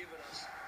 given us.